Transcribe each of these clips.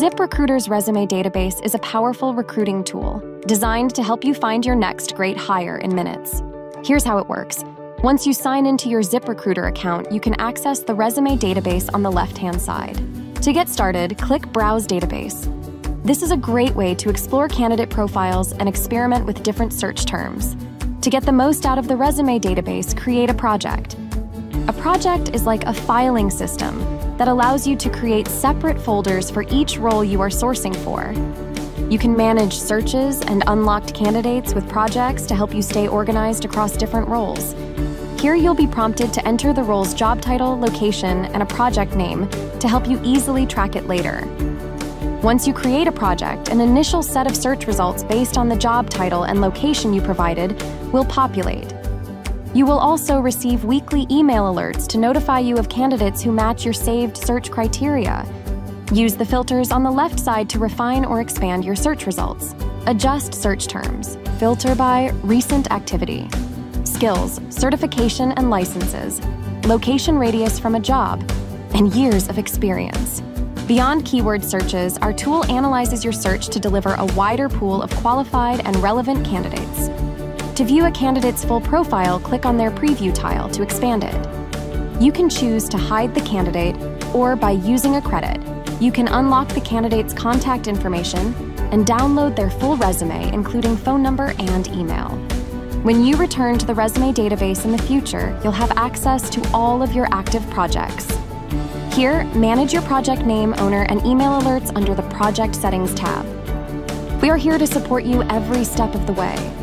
ZipRecruiter's resume database is a powerful recruiting tool designed to help you find your next great hire in minutes. Here's how it works. Once you sign into your ZipRecruiter account, you can access the resume database on the left hand side. To get started, click Browse Database. This is a great way to explore candidate profiles and experiment with different search terms. To get the most out of the resume database, create a project. A project is like a filing system that allows you to create separate folders for each role you are sourcing for. You can manage searches and unlocked candidates with projects to help you stay organized across different roles. Here you'll be prompted to enter the role's job title, location, and a project name to help you easily track it later. Once you create a project, an initial set of search results based on the job title and location you provided will populate. You will also receive weekly email alerts to notify you of candidates who match your saved search criteria. Use the filters on the left side to refine or expand your search results. Adjust search terms. Filter by recent activity, skills, certification and licenses, location radius from a job, and years of experience. Beyond keyword searches, our tool analyzes your search to deliver a wider pool of qualified and relevant candidates. To view a candidate's full profile, click on their preview tile to expand it. You can choose to hide the candidate, or by using a credit, you can unlock the candidate's contact information and download their full resume, including phone number and email. When you return to the resume database in the future, you'll have access to all of your active projects, here, manage your project name, owner, and email alerts under the Project Settings tab. We are here to support you every step of the way.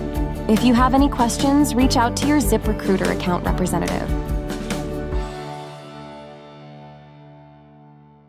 If you have any questions, reach out to your ZipRecruiter account representative.